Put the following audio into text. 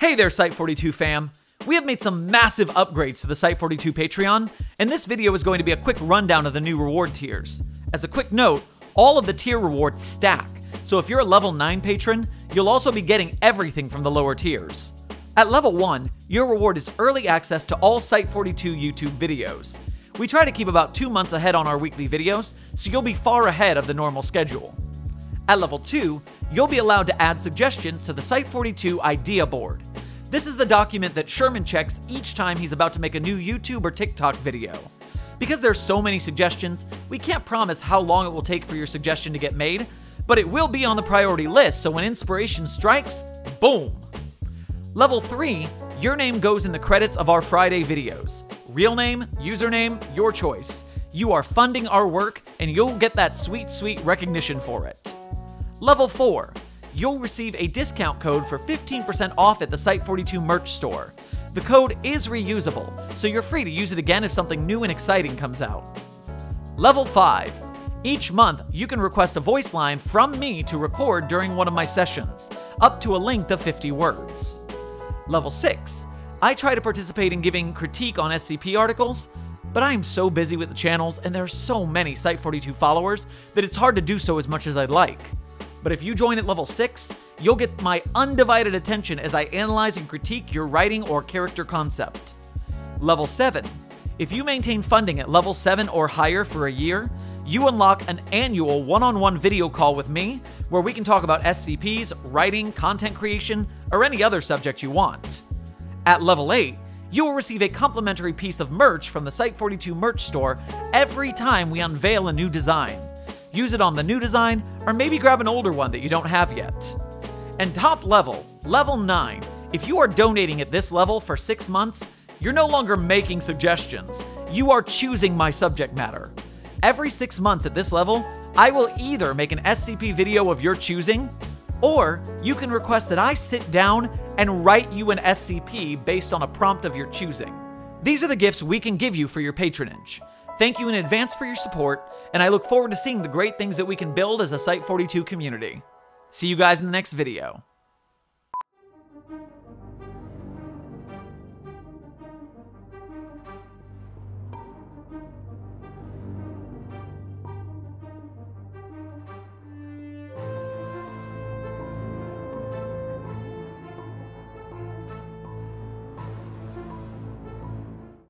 Hey there, Site42 fam! We have made some massive upgrades to the Site42 Patreon, and this video is going to be a quick rundown of the new reward tiers. As a quick note, all of the tier rewards stack, so if you're a level 9 patron, you'll also be getting everything from the lower tiers. At level 1, your reward is early access to all Site42 YouTube videos. We try to keep about 2 months ahead on our weekly videos, so you'll be far ahead of the normal schedule. At level 2, you'll be allowed to add suggestions to the Site42 idea board. This is the document that Sherman checks each time he's about to make a new YouTube or TikTok video. Because there's so many suggestions, we can't promise how long it will take for your suggestion to get made, but it will be on the priority list so when inspiration strikes, boom! Level 3, your name goes in the credits of our Friday videos. Real name, username, your choice. You are funding our work, and you'll get that sweet, sweet recognition for it. Level 4. You'll receive a discount code for 15% off at the Site42 merch store. The code is reusable, so you're free to use it again if something new and exciting comes out. Level 5. Each month, you can request a voice line from me to record during one of my sessions, up to a length of 50 words. Level 6. I try to participate in giving critique on SCP articles, but I am so busy with the channels and there are so many Site42 followers that it's hard to do so as much as I'd like. But if you join at level 6, you'll get my undivided attention as I analyze and critique your writing or character concept. Level 7. If you maintain funding at level 7 or higher for a year, you unlock an annual one on one video call with me where we can talk about SCPs, writing, content creation, or any other subject you want. At level 8, you will receive a complimentary piece of merch from the Site42 merch store every time we unveil a new design use it on the new design, or maybe grab an older one that you don't have yet. And top level, level 9. If you are donating at this level for 6 months, you're no longer making suggestions. You are choosing my subject matter. Every 6 months at this level, I will either make an SCP video of your choosing, or you can request that I sit down and write you an SCP based on a prompt of your choosing. These are the gifts we can give you for your patronage. Thank you in advance for your support, and I look forward to seeing the great things that we can build as a Site42 community. See you guys in the next video.